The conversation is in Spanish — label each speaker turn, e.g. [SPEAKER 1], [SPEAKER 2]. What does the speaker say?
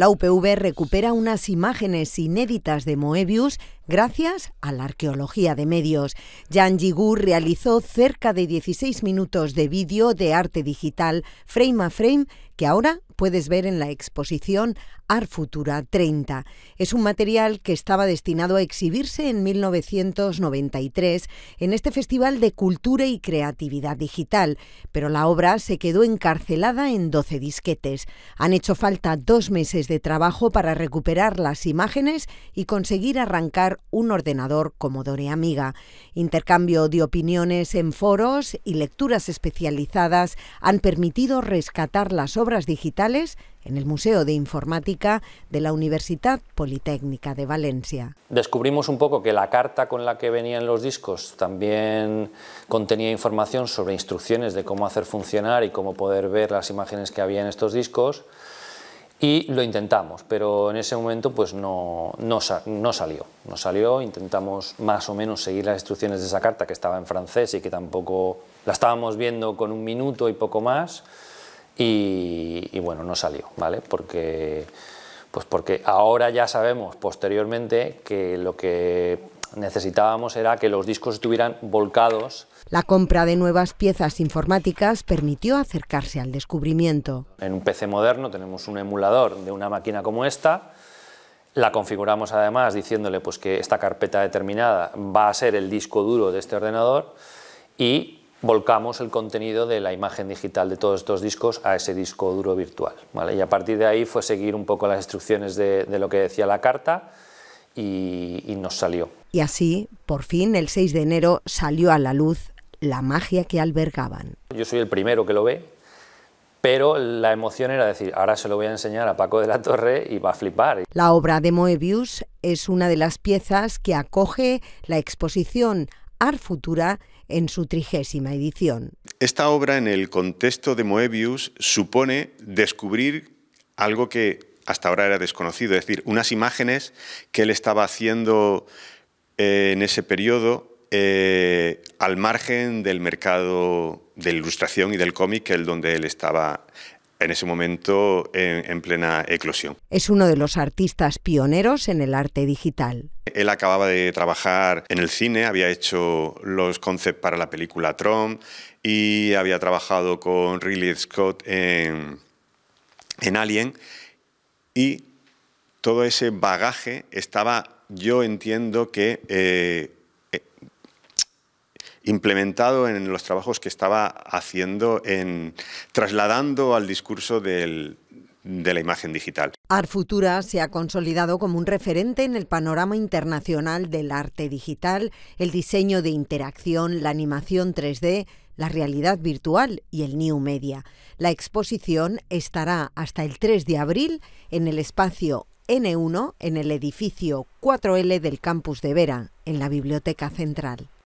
[SPEAKER 1] La UPV recupera unas imágenes inéditas de Moebius gracias a la arqueología de medios. Jan Gigur realizó cerca de 16 minutos de vídeo de arte digital frame a frame que ahora puedes ver en la exposición Art Futura 30. Es un material que estaba destinado a exhibirse en 1993 en este Festival de Cultura y Creatividad Digital, pero la obra se quedó encarcelada en 12 disquetes. Han hecho falta dos meses de trabajo para recuperar las imágenes y conseguir arrancar un ordenador Commodore Amiga. Intercambio de opiniones en foros y lecturas especializadas han permitido rescatar las obras digitales en el Museo de Informática de la Universidad Politécnica de Valencia.
[SPEAKER 2] Descubrimos un poco que la carta con la que venían los discos también contenía información sobre instrucciones de cómo hacer funcionar y cómo poder ver las imágenes que había en estos discos y lo intentamos, pero en ese momento pues no, no, salió, no salió, intentamos más o menos seguir las instrucciones de esa carta que estaba en francés y que tampoco la estábamos viendo con un minuto y poco más y, bueno, no salió, ¿vale? Porque, pues porque ahora ya sabemos posteriormente que lo que necesitábamos era que los discos estuvieran volcados.
[SPEAKER 1] La compra de nuevas piezas informáticas permitió acercarse al descubrimiento.
[SPEAKER 2] En un PC moderno tenemos un emulador de una máquina como esta, la configuramos además diciéndole pues, que esta carpeta determinada va a ser el disco duro de este ordenador y volcamos el contenido de la imagen digital de todos estos discos a ese disco duro virtual. ¿vale? Y a partir de ahí fue seguir un poco las instrucciones de, lo que decía la carta y, y nos salió.
[SPEAKER 1] Y así, por fin, el 6 de enero salió a la luz la magia que albergaban.
[SPEAKER 2] Yo soy el primero que lo ve, pero la emoción era decir, ahora se lo voy a enseñar a Paco de la Torre y va a flipar.
[SPEAKER 1] La obra de Moebius es una de las piezas que acoge la exposición Art Futura en su trigésima edición.
[SPEAKER 3] Esta obra, en el contexto de Moebius, supone descubrir algo que hasta ahora era desconocido, es decir, unas imágenes que él estaba haciendo eh, en ese periodo eh, al margen del mercado de la ilustración y del cómic, el donde él estaba en ese momento en, plena eclosión.
[SPEAKER 1] Es uno de los artistas pioneros en el arte digital.
[SPEAKER 3] Él acababa de trabajar en el cine, había hecho los concepts para la película Tron y había trabajado con Ridley Scott en, en Alien y todo ese bagaje estaba, yo entiendo que eh, implementado en los trabajos que estaba haciendo, en, trasladando al discurso de la imagen digital.
[SPEAKER 1] Art Futura se ha consolidado como un referente en el panorama internacional del arte digital, el diseño de interacción, la animación 3D, la realidad virtual y el new media. La exposición estará hasta el 3 de abril en el espacio N1 en el edificio 4L del campus de Vera, en la Biblioteca Central.